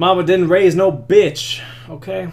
Mama didn't raise no bitch. Okay.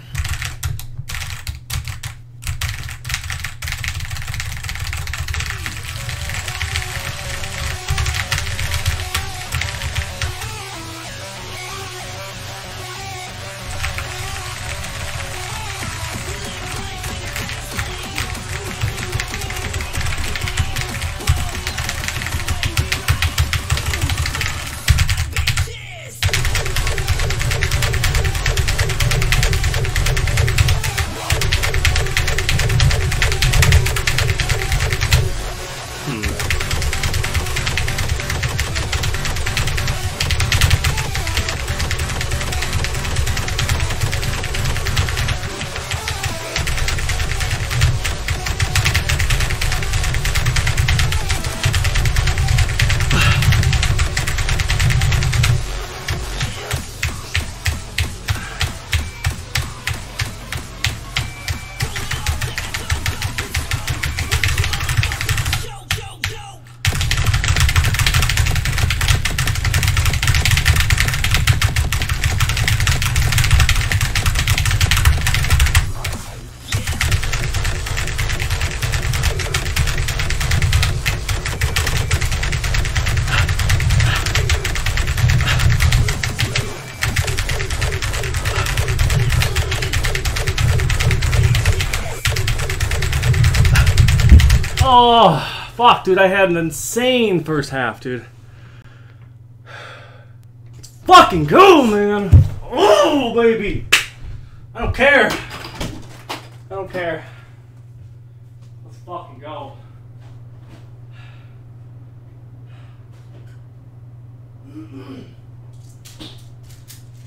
Oh, fuck, dude. I had an insane first half, dude. Let's fucking go, man. Oh, baby. I don't care. I don't care. Let's fucking go.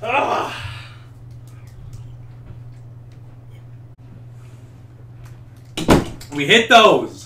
Ah. We hit those.